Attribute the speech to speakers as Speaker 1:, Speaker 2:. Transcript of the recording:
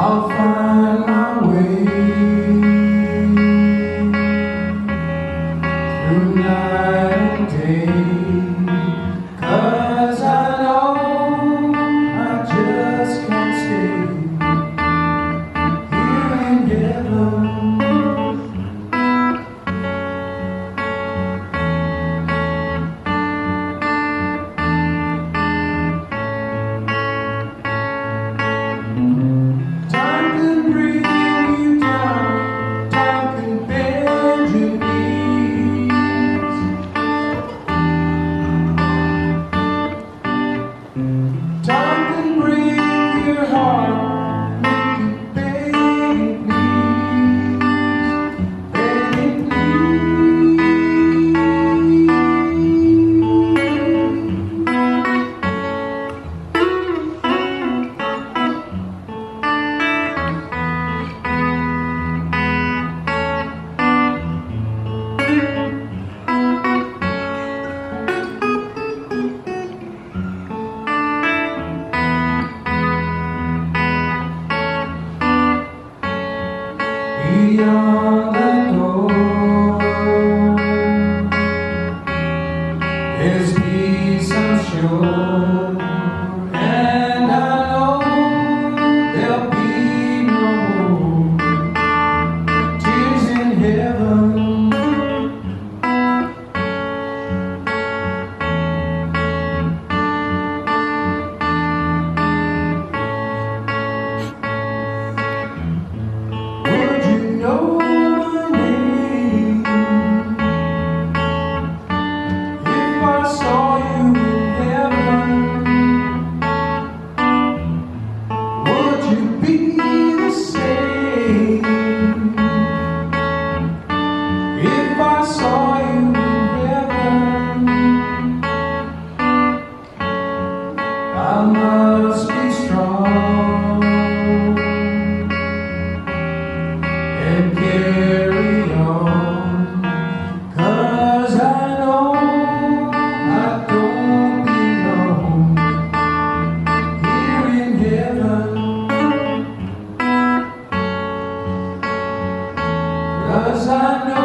Speaker 1: I'll find my way through night and day. Time can break your heart. beyond the door. His peace I'm sure. sana